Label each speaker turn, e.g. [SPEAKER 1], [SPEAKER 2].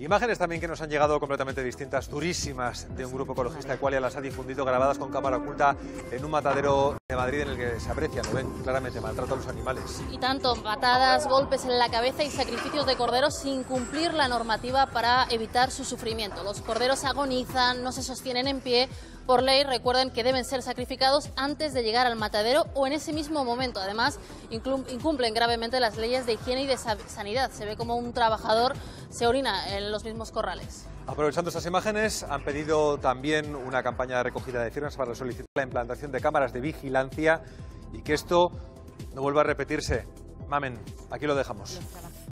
[SPEAKER 1] Imágenes también que nos han llegado completamente distintas, durísimas, de un grupo ecologista Equalia las ha difundido grabadas con cámara oculta en un matadero de Madrid en el que se aprecia, lo ven claramente, maltrato a los animales.
[SPEAKER 2] Y tanto, patadas, golpes en la cabeza y sacrificios de corderos sin cumplir la normativa para evitar su sufrimiento. Los corderos agonizan, no se sostienen en pie. Por ley, recuerden que deben ser sacrificados antes de llegar al matadero o en ese mismo momento. Además, incumplen gravemente las leyes de higiene y de sanidad. Se ve como un trabajador se orina en los mismos corrales.
[SPEAKER 1] Aprovechando estas imágenes, han pedido también una campaña de recogida de firmas para solicitar la implantación de cámaras de vigilancia y que esto no vuelva a repetirse. Mamen, aquí lo dejamos.